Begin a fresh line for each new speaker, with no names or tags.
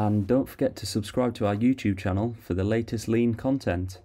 And don't forget to subscribe to our YouTube channel for the latest lean content.